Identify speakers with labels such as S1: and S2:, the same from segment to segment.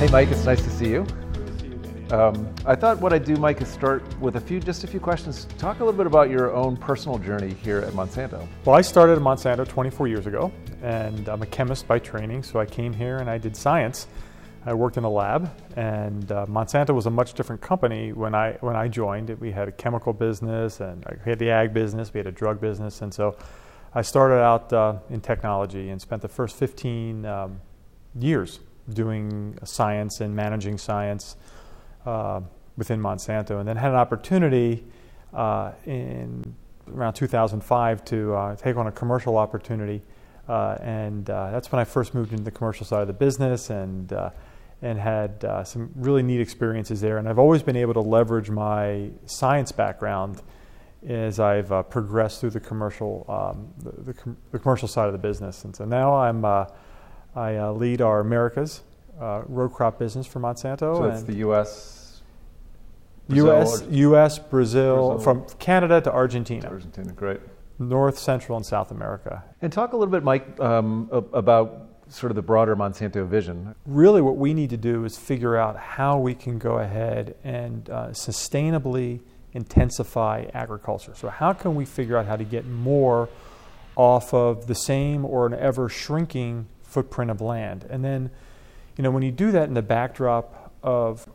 S1: Hey, Mike, it's nice to see you. Um, I thought what I'd do, Mike, is start with a few, just a few questions. Talk a little bit about your own personal journey here at Monsanto.
S2: Well, I started at Monsanto 24 years ago, and I'm a chemist by training, so I came here and I did science. I worked in a lab, and uh, Monsanto was a much different company when I when I joined. We had a chemical business, and we had the ag business, we had a drug business, and so I started out uh, in technology and spent the first 15 um, years doing science and managing science uh, within Monsanto, and then had an opportunity uh, in around 2005 to uh, take on a commercial opportunity, uh, and uh, that's when I first moved into the commercial side of the business, and uh, and had some really neat experiences there. And I've always been able to leverage my science background as I've progressed through the commercial um, the, the, com- the, commercial side of the business, and so now I'm I lead our Americas uh, row crop business for Monsanto.
S1: So it's the U.S.
S2: Brazil, U.S. U.S. Brazil, Brazil, from Canada to Argentina.
S1: To Argentina, great.
S2: North, Central, and South America.
S1: And talk a little bit, Mike, um, about sort of the broader Monsanto vision.
S2: Really, what we need to do is figure out how we can go ahead and uh, sustainably intensify agriculture. So, how can we figure out how to get more off of the same or an ever shrinking footprint of land? And then you know, when you do that in the backdrop of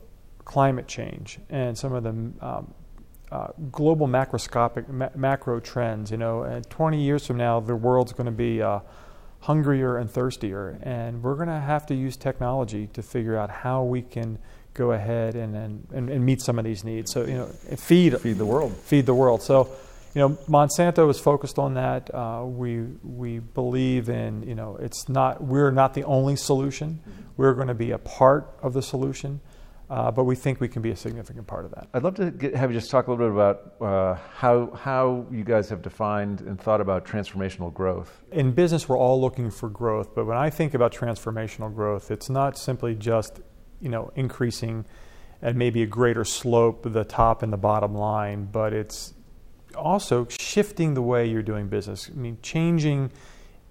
S2: climate change and some of the um, uh, global macroscopic ma- macro trends, you know, and 20 years from now, the world's going to be uh, hungrier and thirstier, and we're going to have to use technology to figure out how we can go ahead and, and, and, meet some of these needs. So, you know, feed
S1: feed the world,
S2: feed the world. So you know, Monsanto is focused on that. Uh, we we believe in you know it's not we're not the only solution. We're going to be a part of the solution, uh, but we think we can be a significant part of that.
S1: I'd love to get, have you just talk a little bit about uh, how how you guys have defined and thought about transformational growth.
S2: In business, we're all looking for growth, but when I think about transformational growth, it's not simply just you know increasing and maybe a greater slope the top and the bottom line, but it's also shifting the way you're doing business. I mean, changing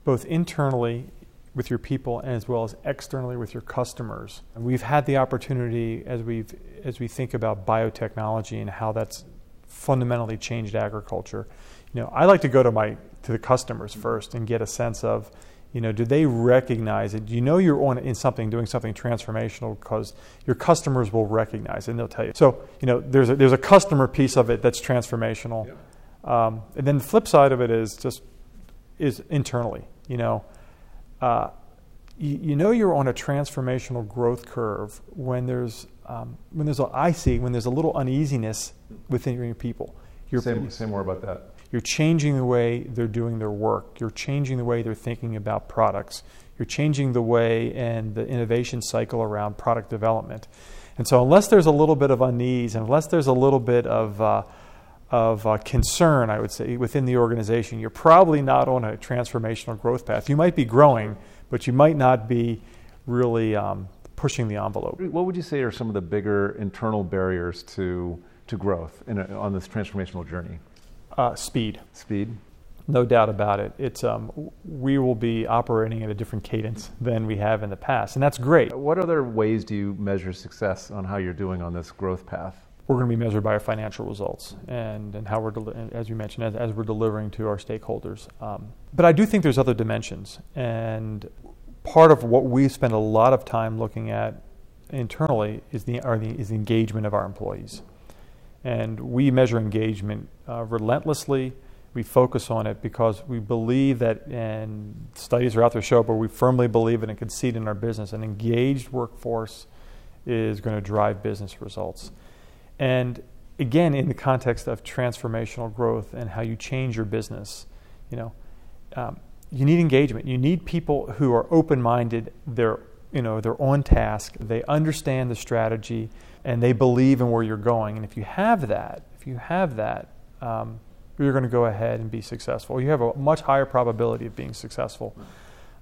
S2: both internally with your people and as well as externally with your customers. We've had the opportunity as we've as we think about biotechnology and how that's fundamentally changed agriculture. You know, I like to go to my to the customers first and get a sense of, you know, do they recognize it? Do you know you're on in something doing something transformational because your customers will recognize it and they'll tell you. So, you know, there's a, there's a customer piece of it that's transformational. Yep. Um, and then the flip side of it is just is internally. You know, uh, you, you, know you're on a transformational growth curve when there's um, when there's a, I see when there's a little uneasiness within your people.
S1: You're, say, say more about that.
S2: You're changing the way they're doing their work. You're changing the way they're thinking about products. You're changing the way and the innovation cycle around product development. And so, unless there's a little bit of unease, and unless there's a little bit of uh, of uh, concern, I would say, within the organization, you're probably not on a transformational growth path. You might be growing, but you might not be really um, pushing the envelope.
S1: What would you say are some of the bigger internal barriers to, to growth a, on this transformational journey?
S2: Uh, speed.
S1: Speed.
S2: No doubt about it. It's um, we will be operating at a different cadence than we have in the past, and that's great.
S1: What other ways do you measure success on how you're doing on this growth path?
S2: We're going to be measured by our financial results and, and how we're, deli- as you mentioned, as, as we're delivering to our stakeholders. Um, but I do think there's other dimensions. And part of what we spend a lot of time looking at internally is the, the, is the engagement of our employees. And we measure engagement uh, relentlessly. We focus on it because we believe that, and studies are out there show, but we firmly believe it and concede in our business. An engaged workforce is going to drive business results. And again, in the context of transformational growth and how you change your business, you know, um, you need engagement. You need people who are open-minded. They're you know they're on task. They understand the strategy and they believe in where you're going. And if you have that, if you have that, um, you're going to go ahead and be successful. You have a much higher probability of being successful.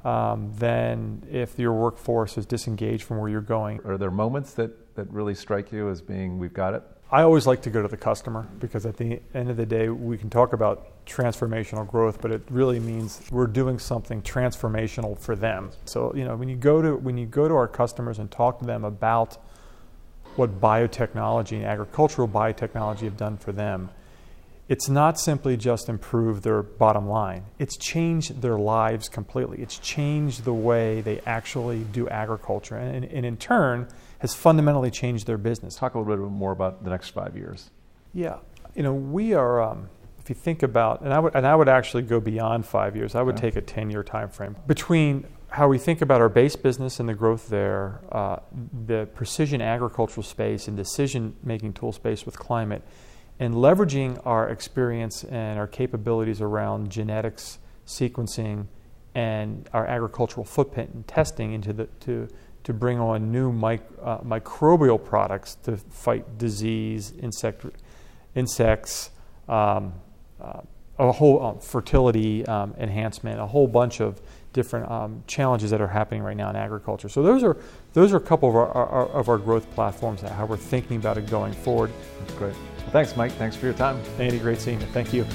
S2: Um, than if your workforce is disengaged from where you're going.
S1: Are there moments that, that really strike you as being, we've got it?
S2: I always like to go to the customer because at the end of the day, we can talk about transformational growth, but it really means we're doing something transformational for them. So you know, when you go to when you go to our customers and talk to them about what biotechnology and agricultural biotechnology have done for them, it's not simply just improved their bottom line. It's changed their lives completely. It's changed the way they actually do agriculture, and, and in turn has fundamentally changed their business.
S1: Talk a little bit more about the next five years.
S2: Yeah, you know, we are. Um, if you think about, and I would, and I would actually go beyond five years. I would okay. take a ten-year time frame between how we think about our base business and the growth there, uh, the precision agricultural space and decision-making tool space with climate, and leveraging our experience and our capabilities around genetics, sequencing, and our agricultural footprint and testing into the to to bring on new mic, uh, microbial products to fight disease, insect, insects, um, uh, a whole uh, fertility um, enhancement, a whole bunch of different um, challenges that are happening right now in agriculture. So those are those are a couple of our, our, of our growth platforms how we're thinking about it going forward.
S1: That's great. Well, thanks, Mike. Thanks for your time.
S2: Andy, great seeing you. Thank you.